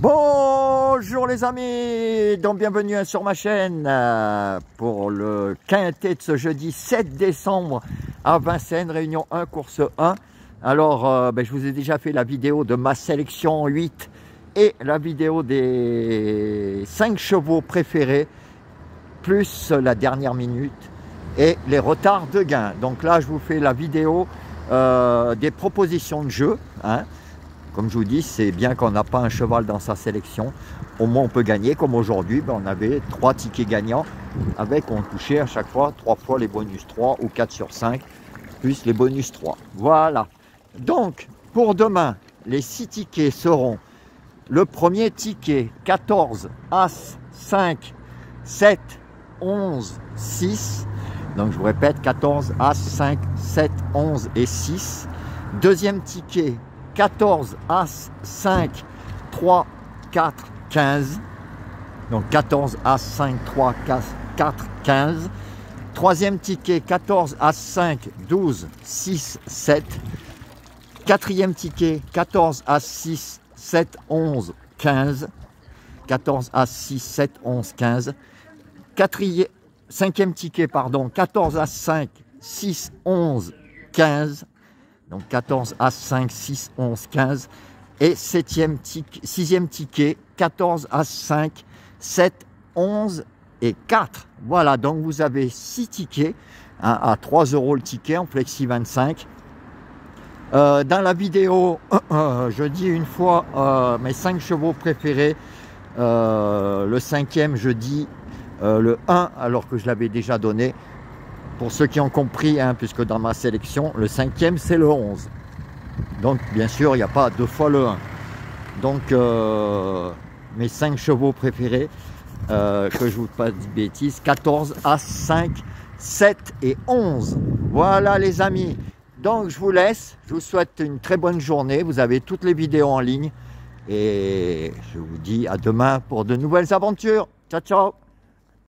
Bonjour les amis, donc bienvenue sur ma chaîne euh, pour le quintet de ce jeudi 7 décembre à Vincennes, Réunion 1, course 1. Alors, euh, ben, je vous ai déjà fait la vidéo de ma sélection 8 et la vidéo des 5 chevaux préférés, plus la dernière minute et les retards de gain. Donc là, je vous fais la vidéo euh, des propositions de jeu. Hein. Comme je vous dis, c'est bien qu'on n'a pas un cheval dans sa sélection. Au moins, on peut gagner. Comme aujourd'hui, ben, on avait trois tickets gagnants avec, on touchait à chaque fois trois fois les bonus 3 ou 4 sur 5, plus les bonus 3. Voilà. Donc, pour demain, les six tickets seront le premier ticket 14, As, 5, 7, 11, 6. Donc, je vous répète, 14, As, 5, 7, 11 et 6. Deuxième ticket 14, As, 5, 3, 4, 15. Donc 14, As, 5, 3, 4, 15. Troisième ticket, 14, As, 5, 12, 6, 7. Quatrième ticket, 14, As, 6, 7, 11, 15. 14, As, 6, 7, 11, 15. Quatrième, cinquième ticket, pardon, 14, As, 5, 6, 11, 15. Donc 14 As 5, 6, 11, 15. Et 7 tic, sixième ticket, 14 As 5, 7, 11 et 4. Voilà, donc vous avez 6 tickets à 3 euros le ticket en Flexi 25. Euh, dans la vidéo, euh, je dis une fois euh, mes 5 chevaux préférés. Le cinquième, je dis le 1 alors que je l'avais déjà donné. Pour ceux qui ont compris, hein, puisque dans ma sélection, le cinquième, c'est le 11. Donc, bien sûr, il n'y a pas deux fois le 1. Donc, euh, mes 5 chevaux préférés, euh, que je vous pas de bêtises, 14, As, 5, 7 et 11. Voilà les amis. Donc, je vous laisse. Je vous souhaite une très bonne journée. Vous avez toutes les vidéos en ligne. Et je vous dis à demain pour de nouvelles aventures. Ciao, ciao